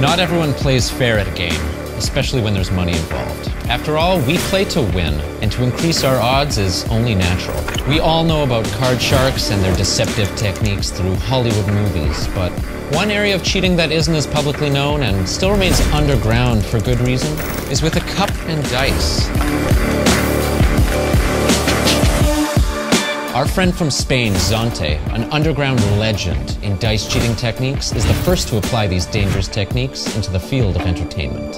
Not everyone plays fair at a game, especially when there's money involved. After all, we play to win, and to increase our odds is only natural. We all know about card sharks and their deceptive techniques through Hollywood movies, but one area of cheating that isn't as publicly known and still remains underground for good reason is with a cup and dice. Our friend from Spain, Zante, an underground legend in dice cheating techniques, is the first to apply these dangerous techniques into the field of entertainment.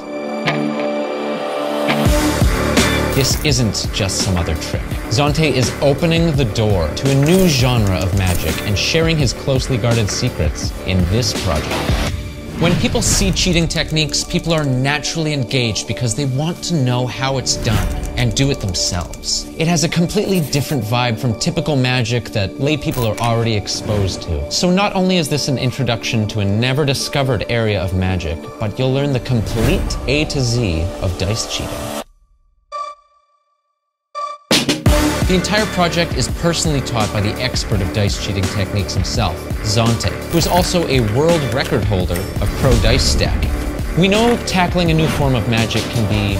This isn't just some other trick. Zante is opening the door to a new genre of magic and sharing his closely guarded secrets in this project. When people see cheating techniques, people are naturally engaged because they want to know how it's done and do it themselves. It has a completely different vibe from typical magic that lay people are already exposed to. So not only is this an introduction to a never discovered area of magic, but you'll learn the complete A to Z of dice cheating. The entire project is personally taught by the expert of dice cheating techniques himself, Zante, who is also a world record holder of pro dice stacking. We know tackling a new form of magic can be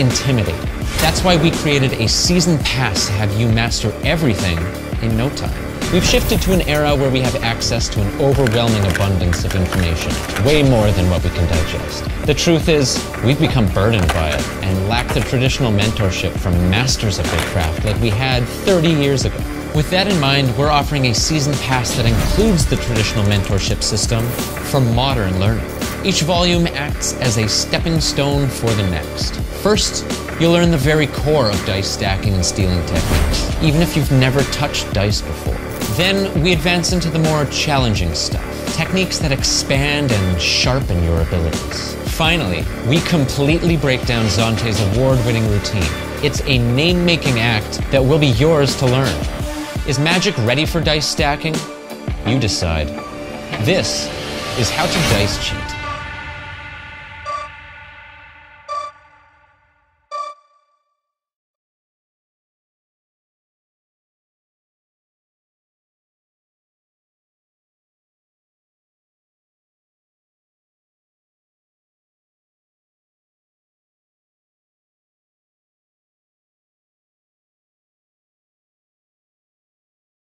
intimidating. That's why we created a season pass to have you master everything in no time. We've shifted to an era where we have access to an overwhelming abundance of information, way more than what we can digest. The truth is, we've become burdened by it and lack the traditional mentorship from masters of their craft like we had 30 years ago. With that in mind, we're offering a season pass that includes the traditional mentorship system for modern learning. Each volume acts as a stepping stone for the next. First, you'll learn the very core of dice stacking and stealing techniques, even if you've never touched dice before. Then we advance into the more challenging stuff, techniques that expand and sharpen your abilities. Finally, we completely break down Zante's award-winning routine. It's a name-making act that will be yours to learn. Is magic ready for dice stacking? You decide. This is how to dice cheat.